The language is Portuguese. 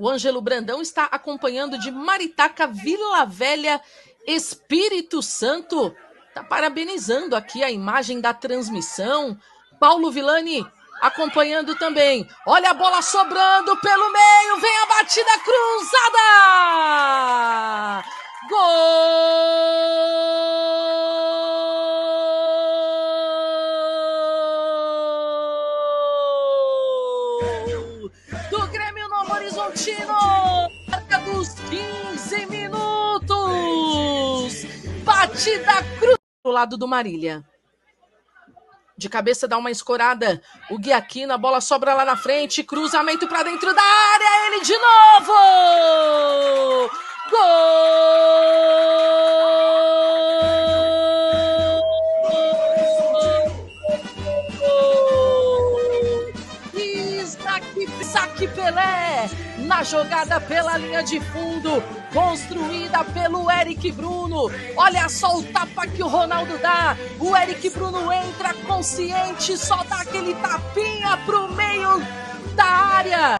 O Ângelo Brandão está acompanhando de Maritaca, Vila Velha, Espírito Santo. Está parabenizando aqui a imagem da transmissão. Paulo Vilani acompanhando também. Olha a bola sobrando pelo meio, vem a batida cruzada! Gol! Do Horizontino! Marca dos 15 minutos! Batida cruzada do lado do Marília. De cabeça dá uma escorada. O Guiaquino, a bola sobra lá na frente. Cruzamento para dentro da área. Ele de novo! Isaac, Isaac Pelé na jogada pela linha de fundo, construída pelo Eric Bruno. Olha só o tapa que o Ronaldo dá. O Eric Bruno entra consciente, só dá aquele tapinha pro meio da área.